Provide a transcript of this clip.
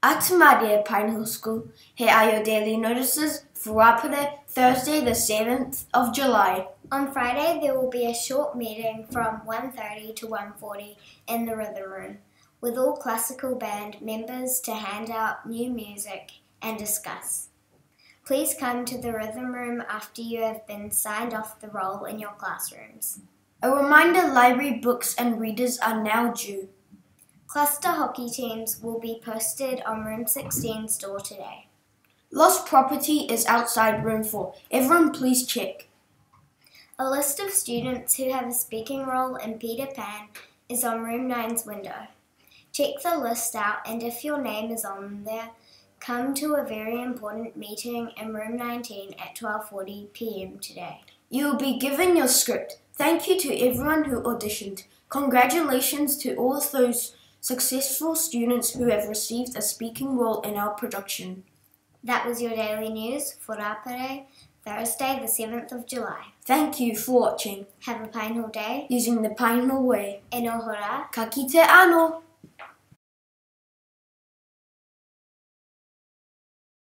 Ata mārie Pine Hill School. Here are your daily notices for Rapare, Thursday the 7th of July. On Friday, there will be a short meeting from 1.30 to 1.40 in the Rhythm Room with all classical band members to hand out new music and discuss. Please come to the Rhythm Room after you have been signed off the roll in your classrooms. A reminder library books and readers are now due. Cluster hockey teams will be posted on Room 16's door today. Lost property is outside room 4. Everyone please check. A list of students who have a speaking role in Peter Pan is on Room 9's window. Check the list out and if your name is on there, come to a very important meeting in Room 19 at 12:40 p.m. today. You will be given your script. Thank you to everyone who auditioned. Congratulations to all those successful students who have received a speaking role in our production. That was your daily news for Rapare, Thursday the 7th of July. Thank you for watching Have a Pine Hill Day. using the Pine Hill Way. E noho rā. Ka kite ano!